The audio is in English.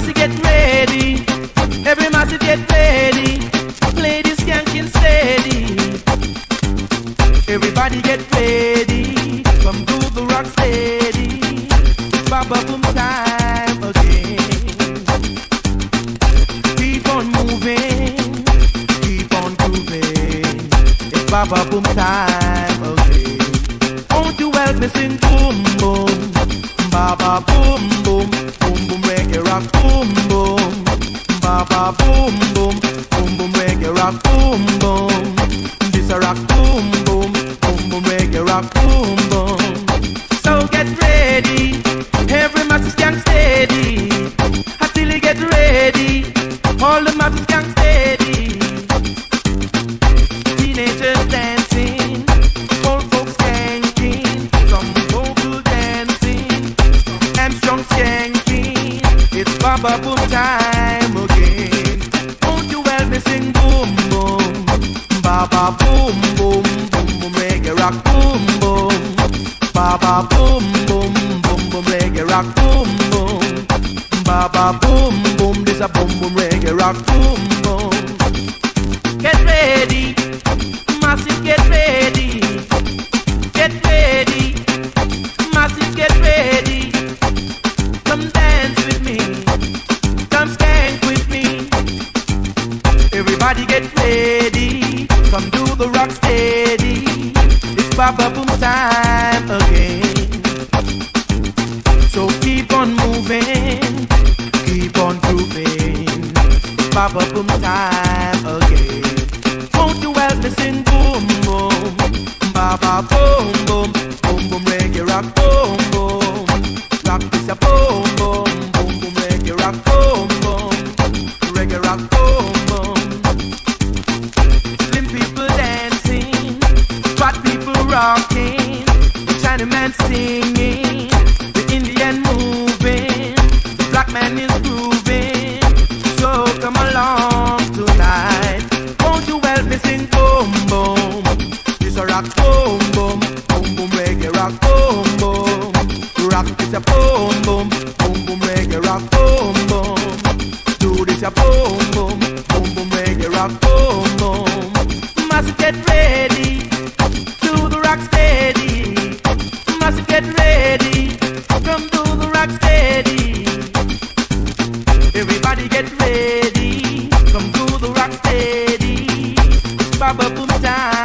massive get ready. Every massive get ready. Play this skanking steady. Everybody get ready. Come do the rock steady. Baba Boom time again. Keep on moving. Keep on grooving. It's Baba Boom time again. Won't you help me sing boom boom? Baba. Boom Baba boom boom. Boom boom reggae rock boom boom. This a rock boom boom. Boom boom reggae rock boom boom. So get ready. Every massive gang steady. Until you get ready. All the massive gang steady. Teenagers dancing. Old folks skanking. Some vocal dancing. Armstrong skanking. It's Baba Boom time me sing boom boom? Baba boom boom boom boom reggae rock boom boom. Baba boom boom boom boom reggae rock boom boom. Baba boom boom this a boom boom reggae rock boom boom. Get ready, massive get ready. Ready, come do the rock steady. It's Baba Boom time again. So keep on moving, keep on grooving. It's Baba Boom time again. Won't you help me sing boom boom? Baba boom boom, the Chinaman singing, the Indian moving, the black man is grooving. So come along tonight. Won't you help me sing boom boom? This a rock boom boom, boom boom reggae rock boom boom. Rock this a boom boom, boom boom reggae rock boom boom. Do this a boom boom, boom boom reggae rock boom boom. Must get ready, rock steady. Must get ready, come do the rock steady. Everybody get ready, come do the rock steady. It's Baba Boom time